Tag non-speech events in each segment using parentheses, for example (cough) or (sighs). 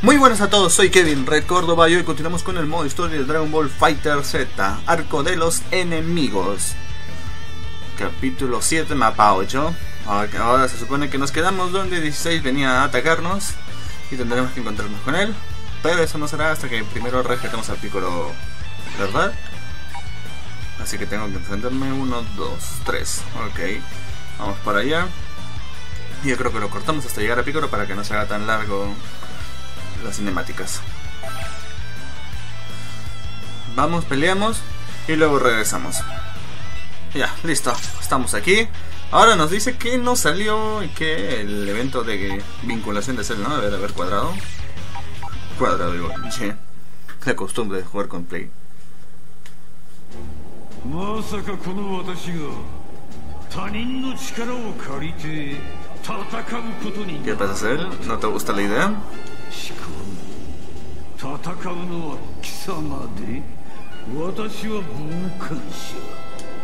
Muy buenas a todos, soy Kevin Red Córdoba y continuamos con el modo historia de Dragon Ball Fighter Z, Arco de los Enemigos. Capítulo 7, mapa 8. Ahora se supone que nos quedamos donde 16 venía a atacarnos y tendremos que encontrarnos con él. Pero eso no será hasta que primero rescatemos al Piccolo, ¿verdad? Así que tengo que enfrentarme 1, 2, 3. Ok, vamos para allá. Yo creo que lo cortamos hasta llegar a Piccolo para que no se haga tan largo las cinemáticas. Vamos, peleamos y luego regresamos. Ya, listo, estamos aquí. Ahora nos dice que no salió y que el evento de vinculación de Cell no debe de haber cuadrado. Cuadrado, digo, che. La costumbre de jugar con Play. ¿Qué pasa, Cell? ¿No te gusta la idea? しかも戦うのは貴様で私は傍観者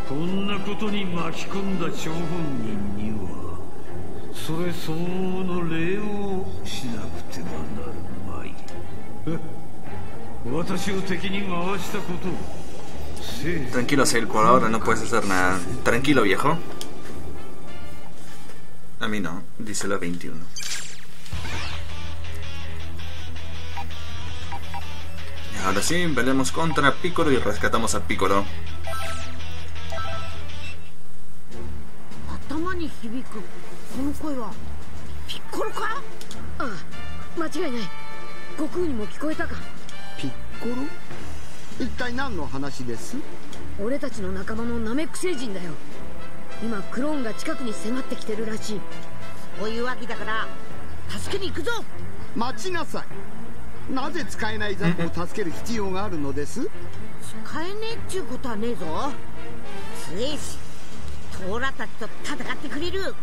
こんなことに巻き込んだ張本人にはそれ相応の礼をしなくてはなるまい私を敵に回したこと Tranquilo, Sail, por ahora no puedes hacer nada. Tranquilo, viejo. A mí no, dice la 21. も聞こえたかピッコロ一体何の話です俺たちの仲間のナメック星人だよ今クローンが近くに迫ってきてるらしいそういうわけだから助けに行くぞ待ちなさいなぜ使えないザクを助ける必要があるのです？使えねえっちゅうことはねえぞ。強えしトーラたちと戦ってくれる。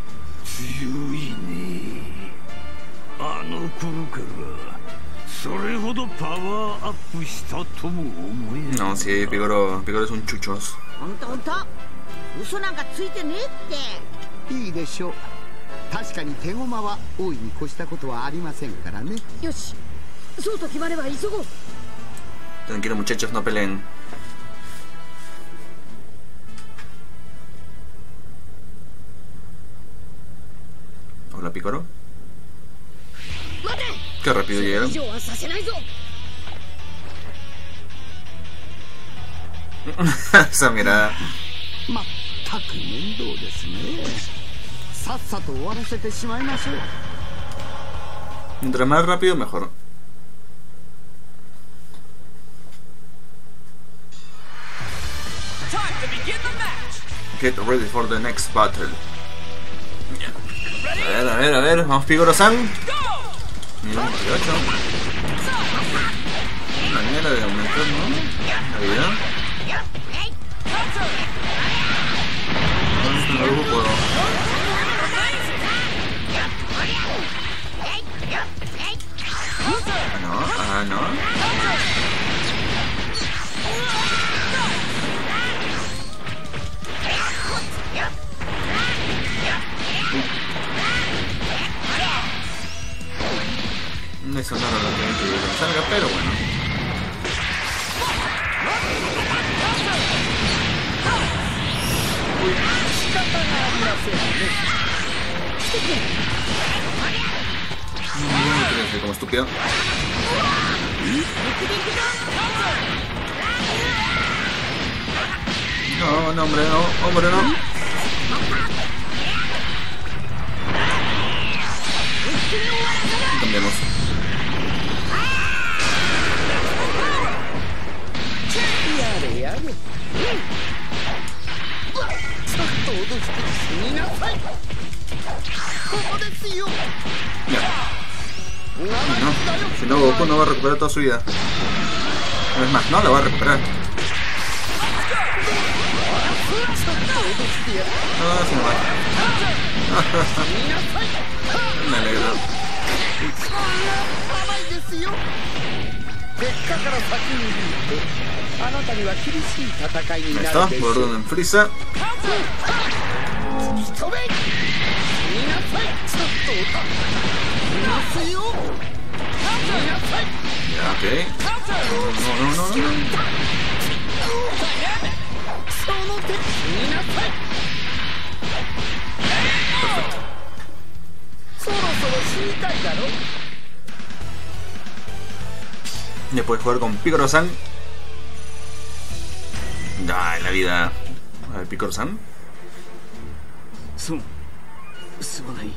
強いね。あの頃からそれほどパワーアップしたとも思えない。No, sí, Pigoro, Pigoro es un chuchos ほんとほんと。嘘なんかついてねえって。いいでしょう。確かに手駒は大いに越したことはありませんからね。よし Tranquilo muchachos, no peleen. Hola, Picoro. Qué rápido llegaron. (laughs) Esa mirada. Mientras más rápido, mejor. Get ready for the next battle. A ver, a ver, a ver, vamos Pigoro-san. Mira, 28. Una manera de aumentar, ¿no? La vida. No lo puedo. No, ah, no era lo que quería que salga, pero bueno. No, como estúpido. No, no, hombre, no, hombre, no. Cambiamos. No, si no Goku no va a recuperar toda su vida. Es más, no la va a recuperar. No, se me va. (laughs) Me alegro. Está, por orden en Freezer. Ok. No, Ya puedes jugar con Picoro-san. Ay, la vida. A ver, Picoro-san. そすまない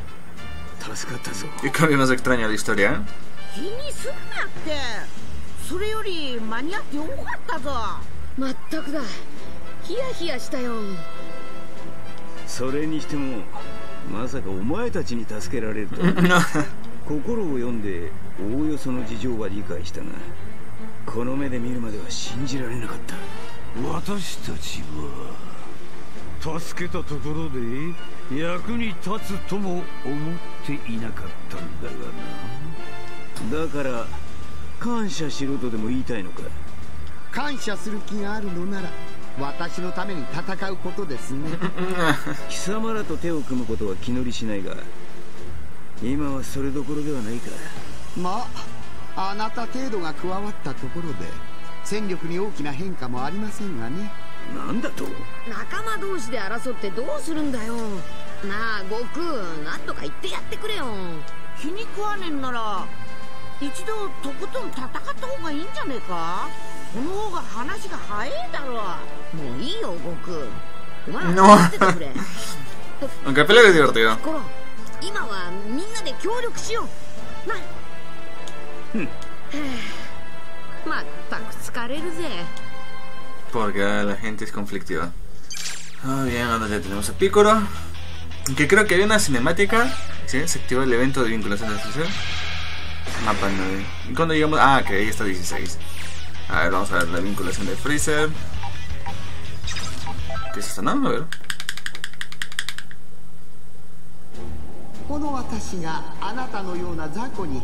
助かったぞ Qué cambio más extraño a la historia, ¿eh? 気にするなってそれより間に合ってよかったぞまったくだヒヤヒヤしたよそれにしてもまさかお前たちに助けられるとは心を読んでおおよその事情は理解したがこの目で見るまでは信じられなかった。私たちは助けたところで役に立つとも思っていなかったんだがな。だから感謝しろとでも言いたいのか？感謝する気があるのなら私のために戦うことですね。(laughs) 貴様らと手を組むことは気乗りしないが今はそれどころではないか。まああなた程度が加わったところで戦力に大きな変化もありませんがね。なんだと？仲間同士で争ってどうするんだよ。なあ悟空なんとか言ってやってくれよ。気に食わねえんなら一度とことん戦った方がいいんじゃねえか？その方が話が早いだろ。もういいよ悟空。お前ら No. 待っててくれ。Aunque. コロ今はみんなで協力しよう。な (sighs) Porque la gente es conflictiva. Ah, bien, ahora ya tenemos a Piccolo. Que creo que había una cinemática. ¿Sí? Se activó el evento de vinculación de asociación. Mapa 9. ¿Y cuando llegamos? Ah, que ahí está 16. A ver, vamos a ver la vinculación de Freezer. ¿Qué es esto? No, a ver. この私があなたのような雑魚に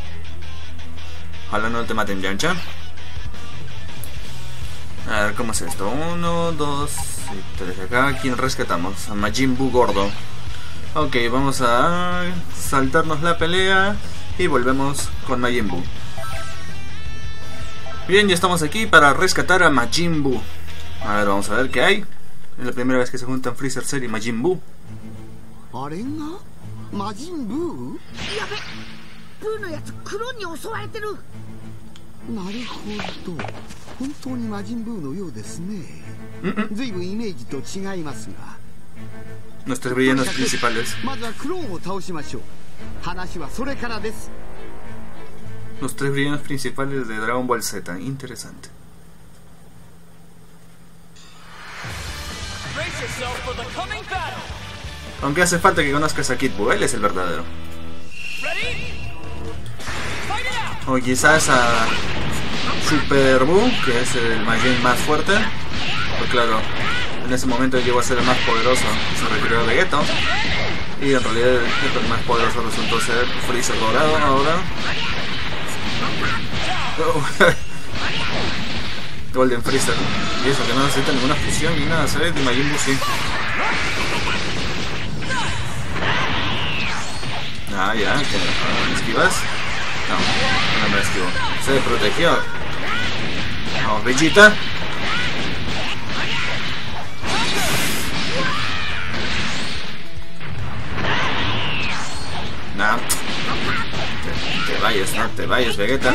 Ojalá no te maten Yamcha. A ver, ¿cómo es esto? Uno, dos y tres. Acá, ¿quién rescatamos? A Majin Buu gordo. Ok, vamos a saltarnos la pelea y volvemos con Majin Buu. Bien, ya estamos aquí para rescatar a Majin Buu. A ver, vamos a ver qué hay. Es la primera vez que se juntan Freezer Cell y Majin Buu. あれなるほど本当に魔人ブーのようですね随分イメージと違いますが Nuestros villanos principales. まずはクローンを倒しましょう話はそれからです Los tres villanos principales de Dragon Ball Z. Interesante. Aunque hace falta que conozcas a Kid Buu, él es el verdadero. O quizás a Super Buu, que es el Majin más fuerte. Pues claro, en ese momento llegó a ser el más poderoso. Se retiró Vegeta. Y en realidad el más poderoso resultó ser Freezer Dorado ahora. (laughs) Golden Freezer. Y eso que no necesita ninguna fusión ni nada, ¿sabes? De Majin Buu sí. Ah, ya, que ¿me esquivas? No, no me esquivo. Se protegió. Vamos, Vegeta. No. Te, te vayas, no te vayas, Vegeta.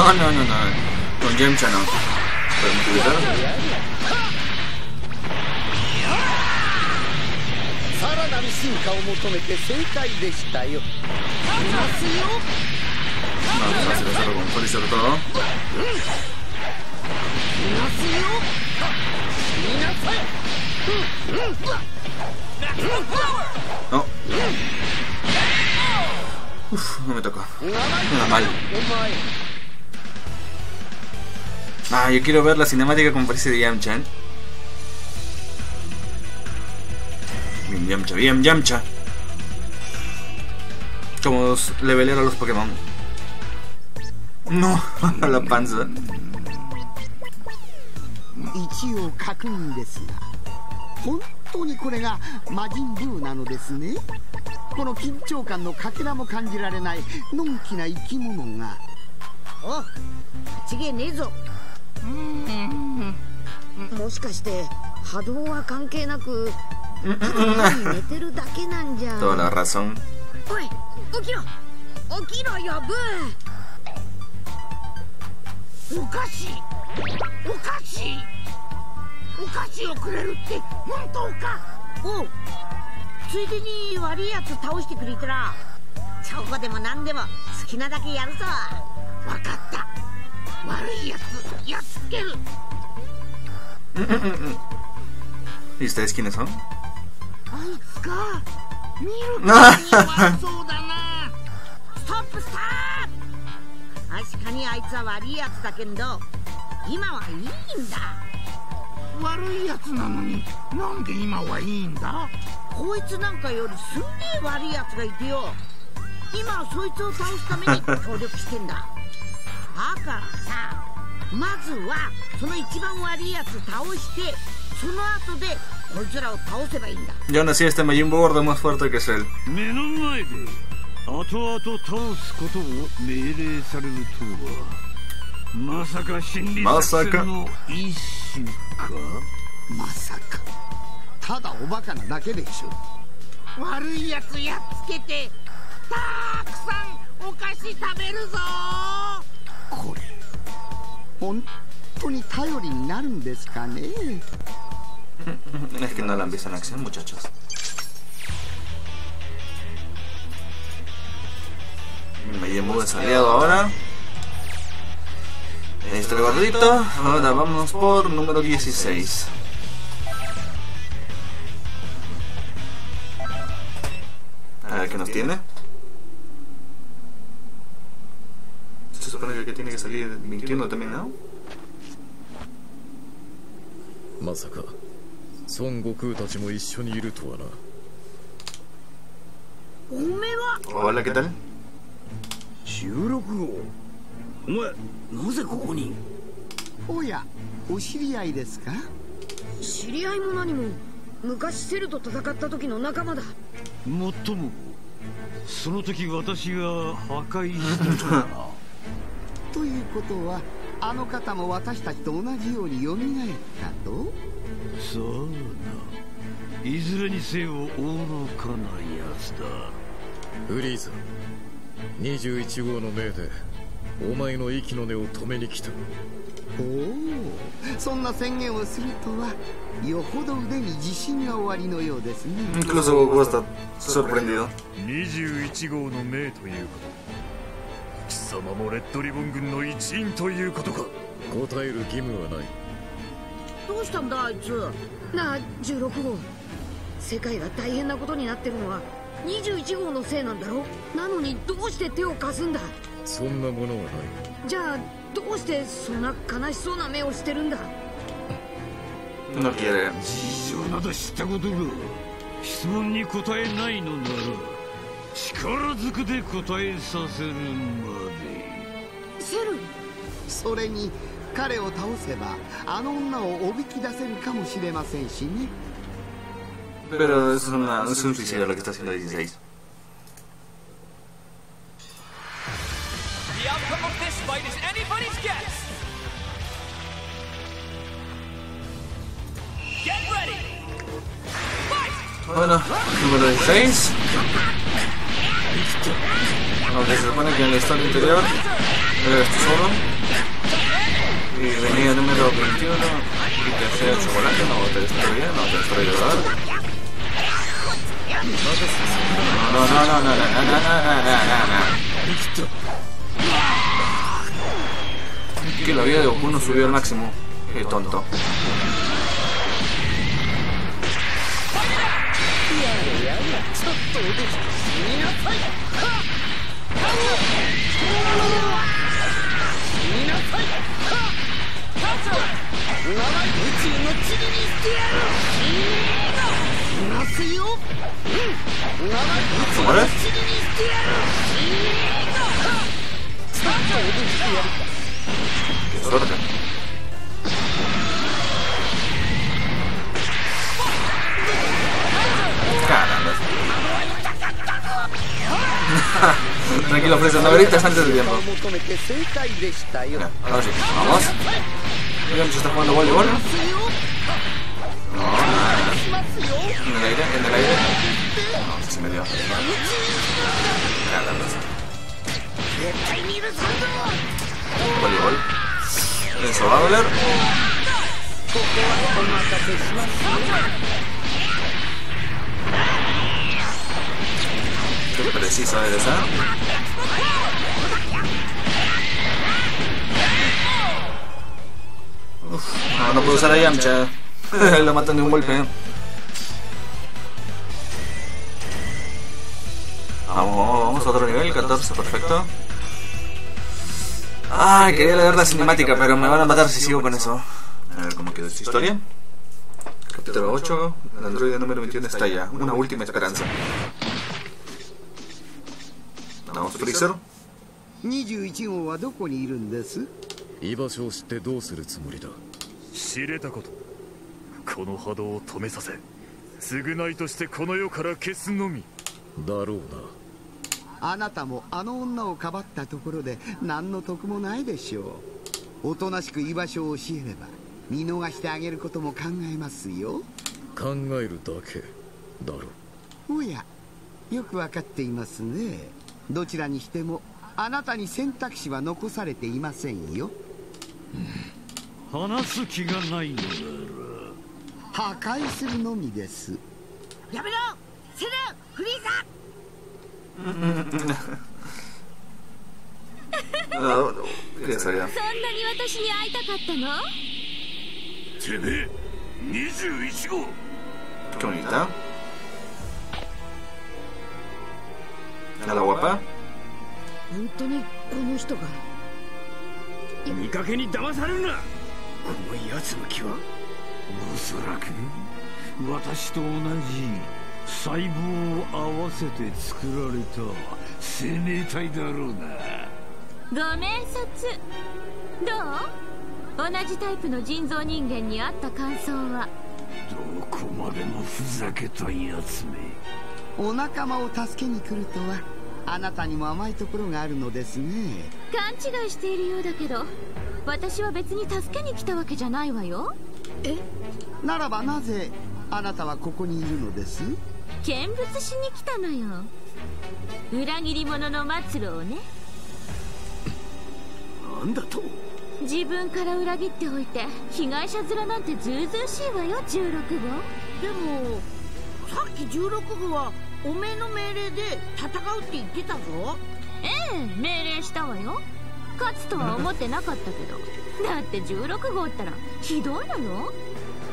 no, no, no, no. On game channel. Let me do that. さらなる進化を求めて正解でしたよ。いますよ。まあ、さすがドラゴン、トリセルと。いますよ。みなさい。あ。うふ、飲めたか。うん、まい。Ah, yo quiero ver la cinemática como parece de Yamcha. ¿eh? Bien Yamcha, bien Yamcha. Como levelear a los Pokémon. No, (laughs) a la panza. 一応確認ですが本当にこれが魔人ブーなのですねこの緊張感のかけらも感じられないのんきな生き物がおちげえねえぞ もしかして波動は関係なく寝てるだけなん。じゃ Toda la razón. おい起きろ起きろよブーお菓子お菓子お菓子をくれるって本当かおうついでに悪いやつ倒してくれたらチョコでも何でも好きなだけやるぞわかった悪いやつやっつける。¿Y ustedes quiénes son? ¡No! 悪いやつなのになんで今はいいんだ？こいつなんかよりすげえ悪いやつがいてよ。今はそいつを倒すために協力してんだ。からさまずはその一番悪いやつ倒してその後でこいつらを倒せばいいんだ。Yo nací este Majin Buu gordo más fuerte que es él. 目の前で後々倒すことを命令されるとはまさか心理まさか。作戦の一種か？まさか。ただおバカなだけでしょ。悪いやつやっつけてたくさんお菓子食べるぞこれ本当に頼りになるんですかね Es que no la han visto en acción, muchachos. Majin Buu es aliado ahora. Este el gordito. Ahora vamos por número 16. A ver qué nos tiene. Salir mintiendo también, ¿no? まさか孫悟空たちも一緒にいるとはな。おめえは？Hola, ¿qué tal? 16号お前なぜここに？おやお知り合いですか？知り合いも何も。昔セルと戦った時の仲間だ。もっともその時私が破壊した (laughs) ということはあの方も私たちと同じように蘇ったと？さあないずれにせよ愚かなやつだ。フリーザ21号の命でお前の息の根を止めに来た。おおそんな宣言をするとはよほど腕に自信がおありのようですね。Incluso Goku está sorprendido. 21号の命ということ貴様もレッドリボン軍の一員ということか。答える義務はない。どうしたんだあいつ。なあ16号。世界が大変なことになってるのは21号のせいなんだろ？なのにどうして手を貸すんだ？そんなものはない。じゃあどうしてそんな悲しそうな目をしてるんだ？No quiere. 事情など知ったことが質問に答えないのなら力ずくで答えさせるまでセルそれに彼を倒せばあの女をおびき出せるかもしれませんしね Pero es, una, es un suicidio lo que está haciendo 16. The outcome of this fight is anybody's guess. Get ready. Fight! Bueno, número 16. Aunque se supone que en la historia anterior era este solo. Y venía número 21. Y te hacía el chocolate, no te destruía, no te destruía ¿verdad? No, no, no, no, no, no, no, no, no, no, no. que la vida de Goku no subió al máximo. Qué tonto. あれ？Tranquilo, Fresa, la verita antes del tiempo. Ahora sí, vamos. Mira, se está jugando voleibol. En el aire, en el aire. No, se me dio. Mira, la Voleibol. Eso va a doler. Qué precisa eres, ¿eh? no, no puedo usar a Yamcha. Lo matan de un golpe. Vamos, vamos, vamos a otro nivel, 14, perfecto. Ay, quería leer la cinemática, pero me van a matar si sigo con eso. A ver cómo quedó esta historia. Capítulo 8, el androide número 21 estalla. Una última esperanza. Vamos, Freezer. 21号はどこにいるんです居場所を知ってどうするつもりだ 知れたこと。この波動を止めさせ償いとしてこの世から消すのみ。だろうな。あなたもあの女をかばったところで何の得もないでしょう。おとなしく居場所を教えれば見逃してあげることも考えますよ。考えるだけ。だろおやよくわかっていますね。どちらにしてもあなたに選択肢は残されていませんよ話す気がないのなら。破壊するのみです。やめろ！セレンフリーザ！Ah. そんなに私に会いたかったの？てめえ21号。Qué bonita. A la guapa. 本当にこの人が。見かけに騙されるなこの奴の気はおそらく私と同じ細胞を合わせて作られた生命体だろうなご面接どう同じタイプの人造人間に会った感想はどこまでもふざけたやつめお仲間を助けに来るとはあなたにも甘いところがあるのですね。勘違いしているようだけど私は別に助けに来たわけじゃないわよ。え？ならばなぜあなたはここにいるのです？見物しに来たのよ。裏切り者の末路をね。なんだと？自分から裏切っておいて被害者面なんてずうずうしいわよ16号。でもさっき16号はおめえの命令で戦うって言ってたぞ。ええ命令したわよ勝つとは思ってなかったけど。だって16号ったらひどいのよ。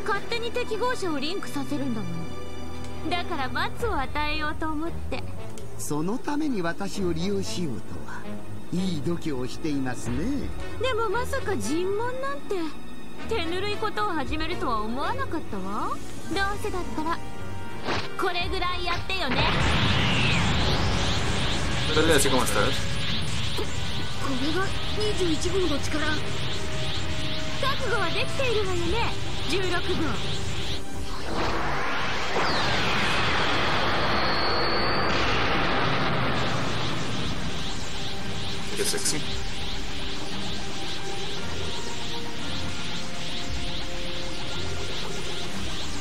勝手に適合者をリンクさせるんだもん。だから罰を与えようと思って。そのために私を利用しようとはいい度胸をしていますね。でもまさか尋問なんて。手ぬるいことを始めるとは思わなかったわ。どうせだったら。これぐらいやってよね。Dale así como estás. これが21号の力。覚悟はできているわよね。16号.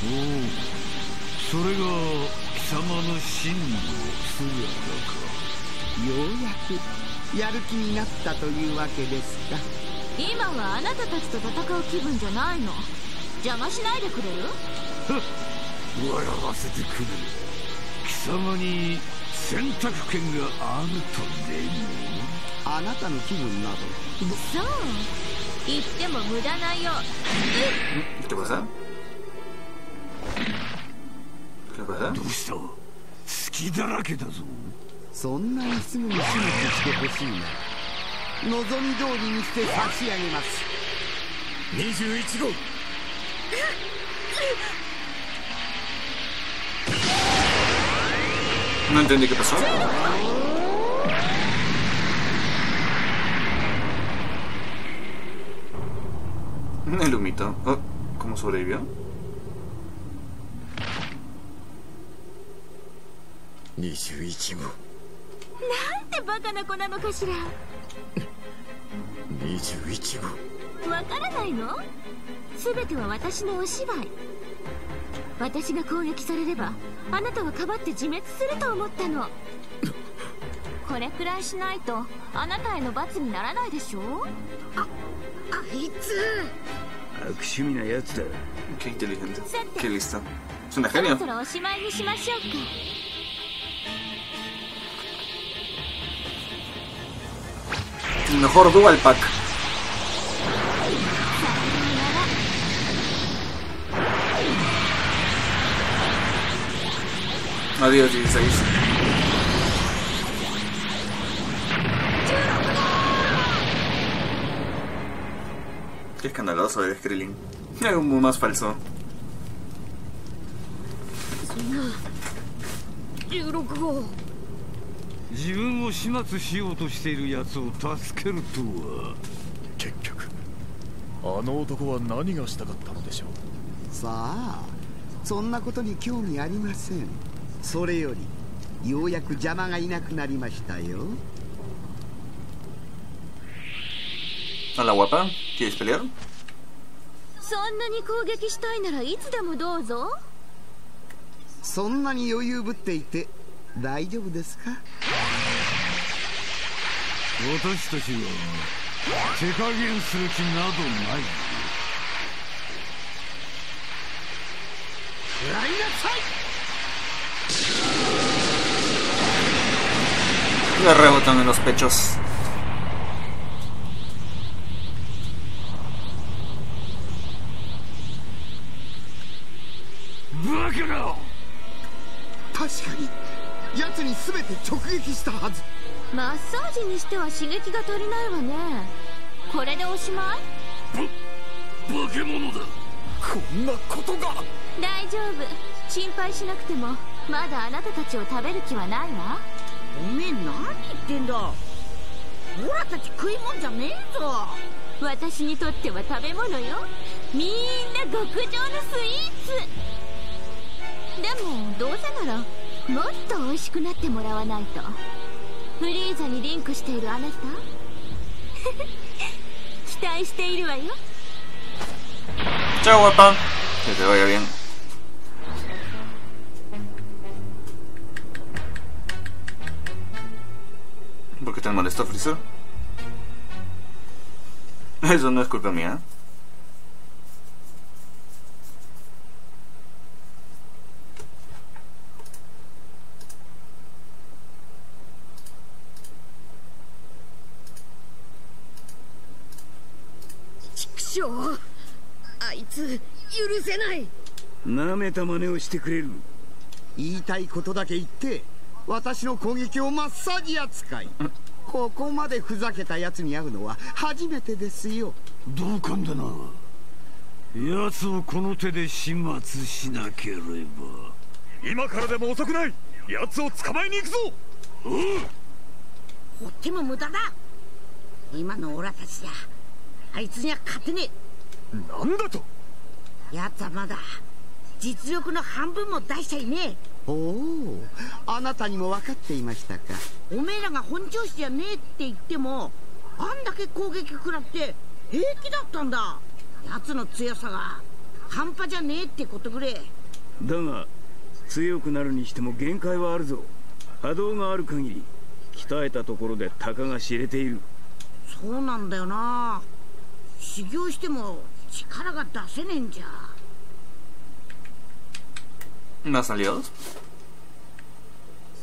おおそれが貴様の真の姿か。ようやくやる気になったというわけですか。今はあなたたちと戦う気分じゃないの。邪魔しないでくれる？笑わせてくれ貴様に選択権があるとでも？あなたの気分などそう言っても無駄なよ ¿Qué pasa? ¿Qué pasa? どうした？好きだらけだぞそんなにすぐに始末してほしいな望み通りにして差し上げます21号 No entendí qué pasó. El humito. Oh, ¿Cómo sobrevivió? 21号なんてバカな子なのかしら？21号。わからないの？全ては私のお芝居。私が攻撃されればあなたはかばって自滅すると思ったの。これくらいしないとあなたへの罰にならないでしょあいつ。悪趣味なやつだ Qué inteligente. Qué listo. Es una そろ.そろおしまいにしましょうか Mejor Dual Pack. Adiós 16. Qué escandaloso de Krillin. Es un más falso. 16号自分を始末しようとしている奴を助けるとは。結局あの男は何がしたかったのでしょう？さあそんなことに興味ありません。それよりようやく邪魔がいなくなりましたよ。Hola guapa, ¿quieres pelear? そんなに攻撃したいならいつでもどうぞ。そんなに余裕ぶっていて大丈夫ですか？私たちは手加減する気などない。Le rebotan en los pechos. バカな確かに奴に全て直撃したはずマッサージにしては刺激が足りないわね。これでおしまい？化け物だ。こんなことが。大丈夫。心配しなくてもまだあなたたちを食べる気はないわ。おめえ何言ってんだ。オラたち食いもんじゃねえぞ。私にとっては食べ物よ。みんな極上のスイーツ。でもどうせならもっと美味しくなってもらわないとフリーザにリンクしているあなた？(laughs) 期待しているわよ。じゃあ終わった。それではやりん。ボケてるまでスタフにする？はいそんなことはみ畜生あいつ許せない。なめた真似をしてくれる。言いたいことだけ言って私の攻撃をマッサージ扱い。(laughs) ここまでふざけた奴に会うのは初めてですよ。同感だな。奴をこの手で始末しなければ。今からでも遅くない。奴を捕まえに行くぞ。ほっても無駄だ。今のオラたちじゃあいつには勝てねなんだと？えやつはまだ実力の半分も出しちゃいねおおあなたにも分かっていましたか？えおめえらが本調子じゃねえって言ってもあんだけ攻撃食らって平気だったんだ。奴の強さが半端じゃねえってことぐれだが強くなるにしても限界はあるぞ。波動がある限り鍛えたところでたかが知れている。そうなんだよな修行しても力が出せねえんじゃ。¿Más aliados?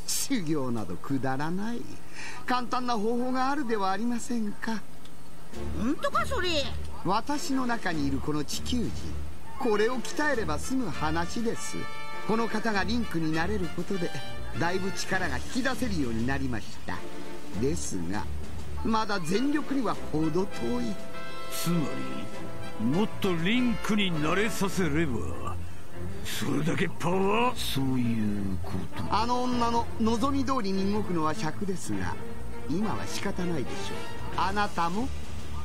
修行などくだらない。簡単な方法があるではありませんか。本当かそれ。私の中にいるこの地球人。これを鍛えれば済む話です。この方がリンクになれることでだいぶ力が引き出せるようになりました。ですがまだ全力には程遠いつまりもっとリンクに慣れさせればそれだけパワーそういうこと。あの女の望み通りに動くのは尺ですが今は仕方ないでしょう。あなたも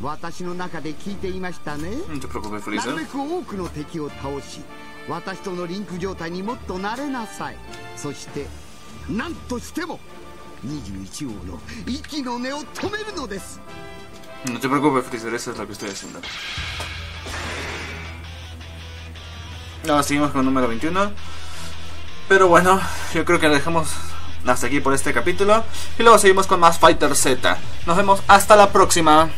私の中で聞いていましたね。なるべく多くの敵を倒し私とのリンク状態にもっと慣れなさい。そして何としても21号の息の根を止めるのです No te preocupes, Freezer, eso es lo que estoy haciendo. Ahora seguimos con el número 21. Pero bueno, yo creo que lo dejamos hasta aquí por este capítulo. Y luego seguimos con más Fighter Z. Nos vemos hasta la próxima.